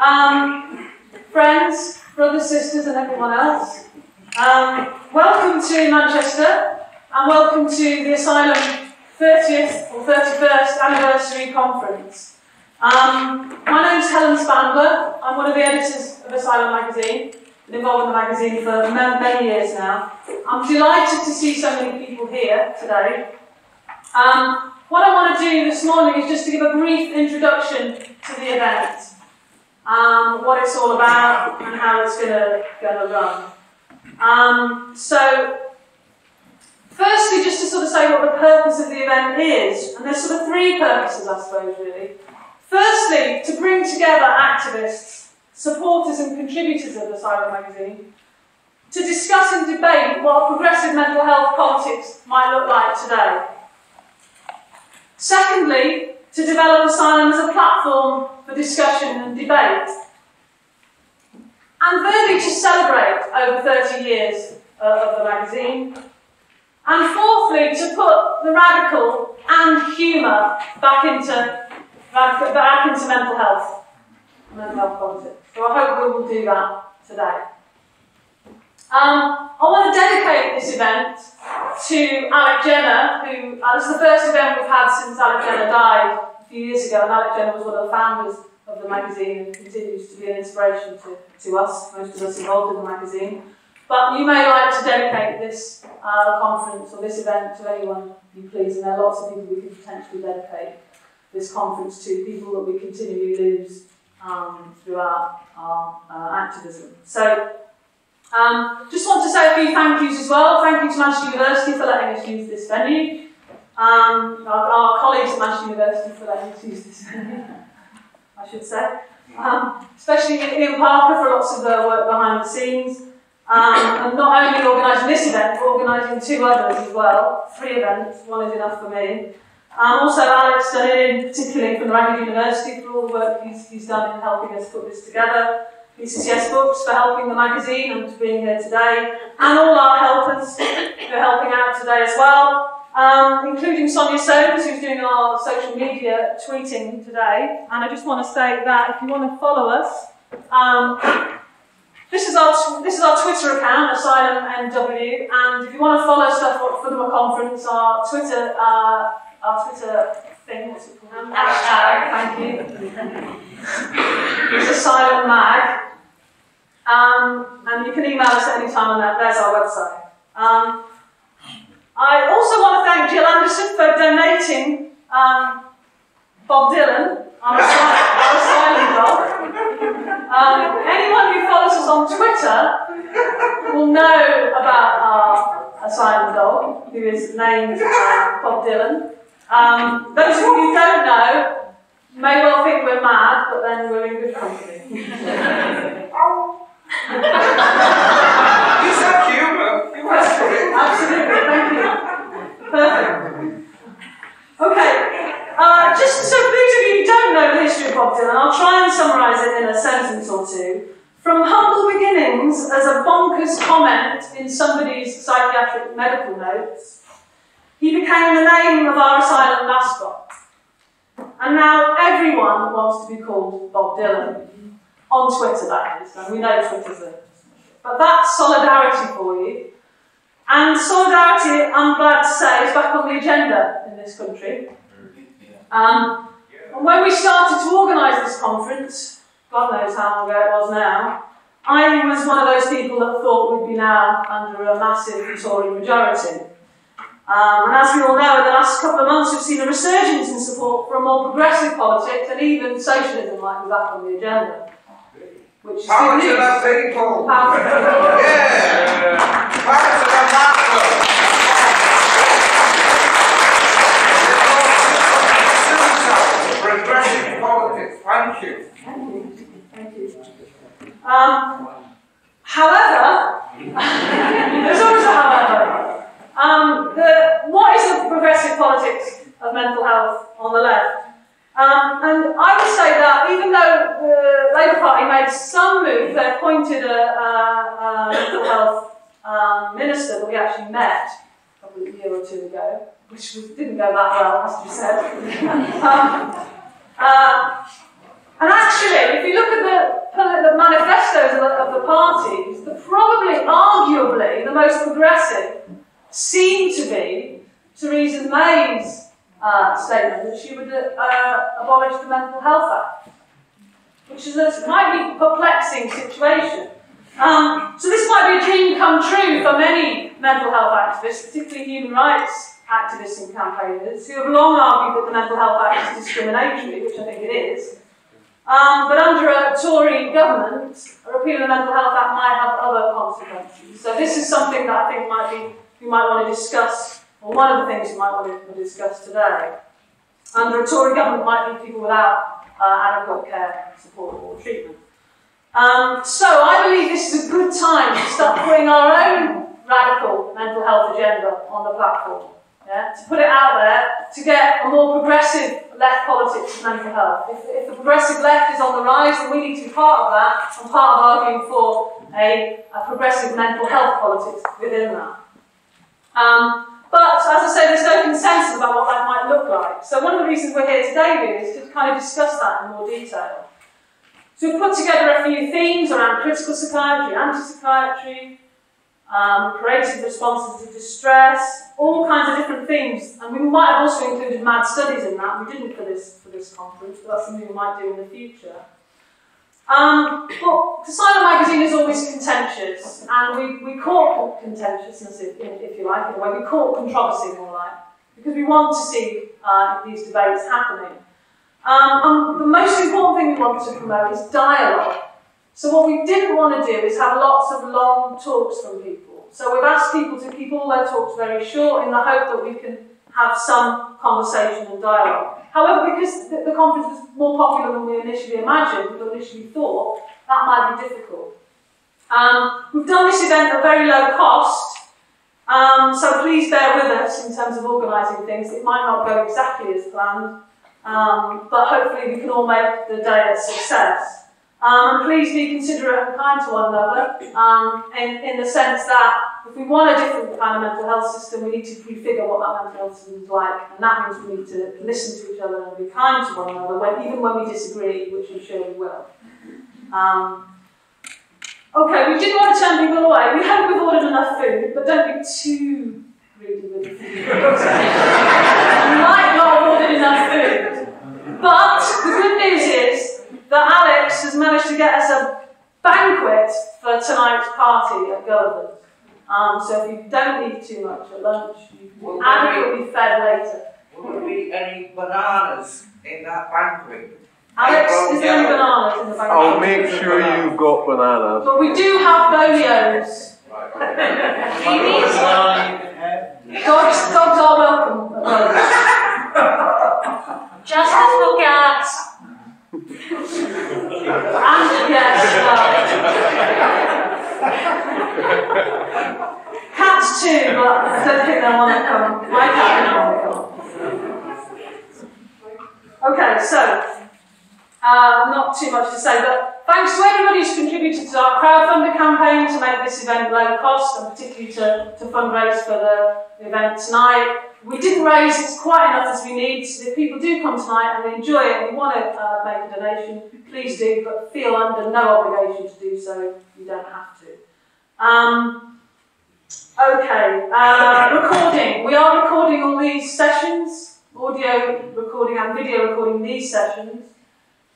Um, friends, brothers, sisters, and everyone else, um, welcome to Manchester and welcome to the Asylum 30th or 31st Anniversary Conference. Um, my is Helen Spandler. I'm one of the editors of Asylum Magazine been involved in the magazine for many years now. I'm delighted to see so many people here today. Um, what I want to do this morning is just to give a brief introduction to the event um, what it's all about, and how it's going to run. Um, so, firstly, just to sort of say what the purpose of the event is, and there's sort of three purposes, I suppose, really. Firstly, to bring together activists, supporters, and contributors of the Asylum magazine to discuss and debate what progressive mental health politics might look like today. Secondly, to develop asylum as a platform for discussion and debate. And thirdly, to celebrate over 30 years uh, of the magazine. And fourthly, to put the radical and humour back into, back into mental health, mental health politics. So I hope we will do that today. Um, I want to dedicate this event to Alec Jenner, who uh, this is the first event we've had since Alec Jenner died a few years ago, and Alec Jenner was one of the founders of the magazine and continues to be an inspiration to, to us, most of us involved in the magazine. But you may like to dedicate this uh, conference or this event to anyone you please, and there are lots of people we could potentially dedicate this conference to, people that we continually lose um, throughout our uh, activism. So um, just want to say a few thank yous as well. Thank you to Manchester University for letting us use this venue. Um, our, our, colleagues at Manchester University for letting us use this venue, I should say. Um, especially Ian Parker for lots of the work behind the scenes. Um, and not only organising this event, but organising two others as well. Three events, one is enough for me. Um, also Alex Dunedin, particularly from the Ragged University, for all the work he's, he's done in helping us put this together. PCCS Books for helping the magazine and being here today, and all our helpers who are helping out today as well, um, including Sonia Soames, who's doing our social media tweeting today. And I just want to say that if you want to follow us, um, this is our this is our Twitter account, Asylum NW, and if you want to follow stuff for the conference, our Twitter uh, our Twitter thing, what's it called? Hashtag, thank you. it's Asylum Mag. Um, and you can email us any time on that. There's our website. Um, I also want to thank Jill Anderson for donating um, Bob Dylan, our asylum dog. Um, anyone who follows us on Twitter will know about our asylum dog, who is named uh, Bob Dylan. Um, those of you who don't know may well think we're mad, but then we're in good company. Is that humour? You asked for it. Absolutely, thank you. Perfect. Okay, uh, just so those of you who don't know the history of Bob Dylan, I'll try and summarise it in a sentence or two. From humble beginnings as a bonkers comment in somebody's psychiatric medical notes, he became the name of our asylum mascot. And now everyone wants to be called Bob Dylan. On Twitter, that is. And we know Twitter's a. But that's solidarity for you. And solidarity, I'm glad to say, is back on the agenda in this country. Um, and when we started to organise this conference, God knows how long ago it was now, I was one of those people that thought we'd be now under a massive Tory majority. Um, and as we all know, in the last couple of months we've seen a resurgence in support for a more progressive politics and even socialism might be back on the agenda. Which Power to the people. Power to the people. Yeah. Power to the masses. Progressive politics. Thank you. Thank you. Thank you. Um, however, there's always a however. Um, the, what is the progressive politics of mental health on the left? Um, and I would say that even though the Labour Party made some move, they appointed a, a, a mental health um, minister that we actually met a year or two ago, which didn't go that well, has to be said. um, uh, and actually, if you look at the, the manifestos of the, of the parties, the probably arguably, the most progressive seem to be Theresa May's uh, statement that she would uh, abolish the Mental Health Act, which is a slightly perplexing situation. Um, so this might be a dream come true for many mental health activists, particularly human rights activists and campaigners, who have long argued that the Mental Health Act is discriminatory, which I think it is. Um, but under a Tory government, a repeal of the Mental Health Act might have other consequences. So this is something that I think might be we might want to discuss, or one of the things we might want to discuss today. Under a Tory government might be people without uh, adequate care, support, or treatment. Um, so I believe this is a good time to start putting our own radical mental health agenda on the platform. Yeah? To put it out there to get a more progressive left politics of mental health. If, if the progressive left is on the rise, then we need to be part of that and part of arguing for a, a progressive mental health politics within that. Um, but as I say, there's no consensus about what that might look like. So one of the reasons we're here today really is to kind of discuss that in more detail. So we've put together a few themes around critical psychiatry, anti-psychiatry, um, creative responses to distress, all kinds of different themes. And we might have also included mad studies in that. We didn't for this, for this conference, but that's something we might do in the future. Um, but Asylum magazine is always contentious, and we, we court contentiousness, if, if you like, in a way. We court controversy, more like, because we want to see uh, these debates happening. Um, the most important thing we want to promote is dialogue. So what we didn't want to do is have lots of long talks from people. So we've asked people to keep all their talks very short in the hope that we can have some conversation and dialogue. However, because the, the conference was more popular than we initially imagined, or initially thought, that might be difficult. Um, we've done this event at very low cost, um, so please bear with us in terms of organising things. It might not go exactly as planned, um, but hopefully we can all make the day a success. Um, please be considerate and kind to one another um, in, in the sense that if we want a different kind of mental health system, we need to prefigure what that mental health system is like. And that means we need to listen to each other and be kind to one another, when, even when we disagree, which I'm sure we will. Um, okay, we didn't want to turn people away. We hope we've ordered enough food, but don't be too greedy with the food. you might not have ordered enough food. But the good news is that Alex has managed to get us a banquet for tonight's party at Gulliver's. Um, so if you don't eat too much at lunch, you can will adequately be fed later. Will there be any bananas in that banquet? Alex, is there any bananas in the banquet? I'll make sure you've got bananas. But we do have bolios. dogs, dogs are welcome. Justice for cats and yes, uh, cats too, but I think they want to come. My cat. Okay, so uh, not too much to say, but thanks to everybody who's contributed to our crowdfunder campaign to make this event low cost and particularly to, to fundraise for the, the event tonight. We didn't raise quite enough as we need. So if people do come tonight and they enjoy it and want to uh, make a donation, please do, but feel under no obligation to do so. You don't have to. Um, okay, uh, recording. We are recording all these sessions, audio recording and video recording these sessions.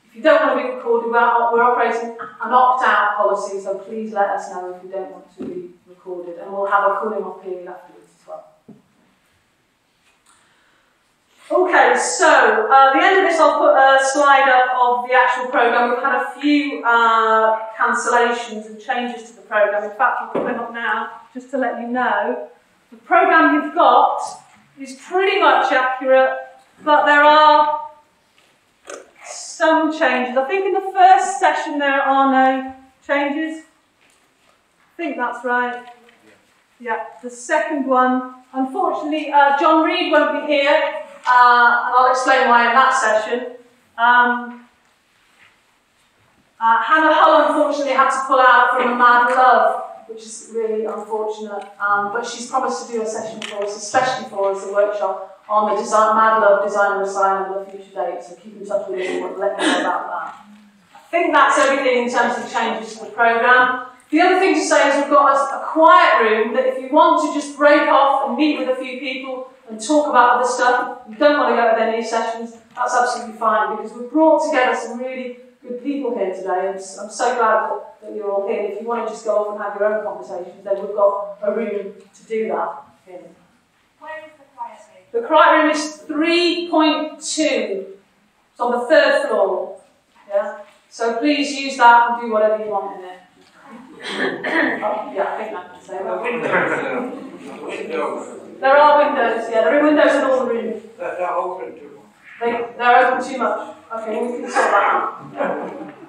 If you don't want to be recorded, we're, we're operating an opt-out policy, so please let us know if you don't want to be recorded, and we'll have a cooling off period after. Okay, so uh, at the end of this, I'll put a slide up of the actual program. We've had a few uh, cancellations and changes to the program. In fact, I'll put them up now just to let you know. The program you've got is pretty much accurate, but there are some changes. I think in the first session there are no changes. I think that's right. Yeah, the second one. Unfortunately, uh, John Reed won't be here uh, and I'll explain why in that session. Um, uh, Hannah Hull unfortunately had to pull out from a Mad Love, which is really unfortunate, um, but she's promised to do a session for us, especially for us, a workshop on the design, Mad Love Design and Asylum at a future date, so keep in touch with us and let me know about that. I think that's everything in terms of changes to the programme. The other thing to say is we've got a, a quiet room that if you want to just break off and meet with a few people and talk about other stuff, you don't want to go to any sessions, that's absolutely fine because we've brought together some really good people here today and I'm so glad that, you're all here. If you want to just go off and have your own conversations, then we've got a room to do that in. Where is the quiet room? The quiet room is 3.2. It's on the third floor. Yeah? So please use that and do whatever you want in there. Oh, yeah, I think I can say that. Windows. Windows. There are windows, yeah, there are windows in all the rooms. They're open too. They, they're open too much. Okay, we can sort that out.